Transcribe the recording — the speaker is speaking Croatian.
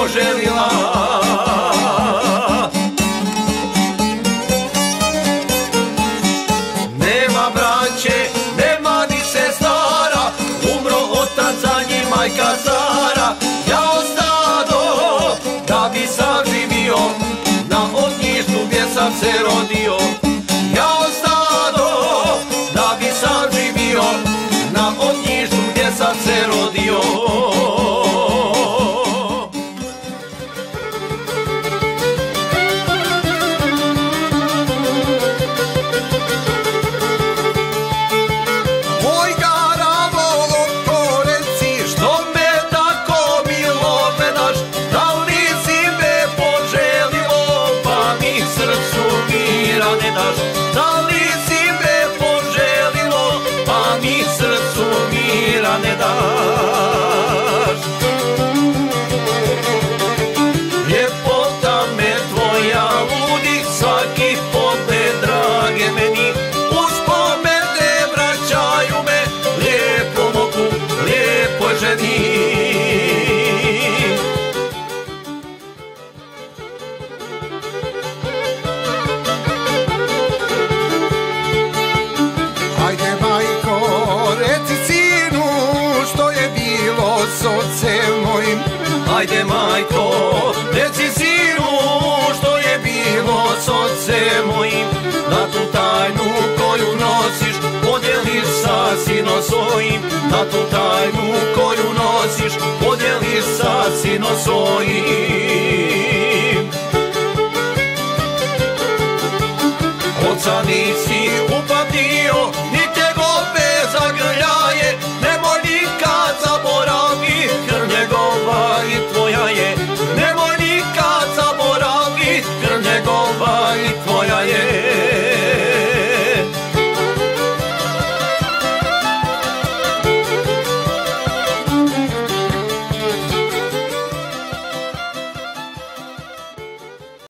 poželila. Nema braće, nema ni sestara Umro otac za njim majka daš Da li si me poželilo pa mi srcu mira ne daš. Ljepota me tvoja ludi svaki pogled drage meni. Uspomene vraćaju me lijepo mogu, lijepo ženi Ajde majko, reci sinu što je bilo s ocem mojim. Da tu tajnu koju nosiš podijeliš sa sinom svojim. Da tu tajnu koju nosiš podijeliš sa sinom svojim. Oca nisi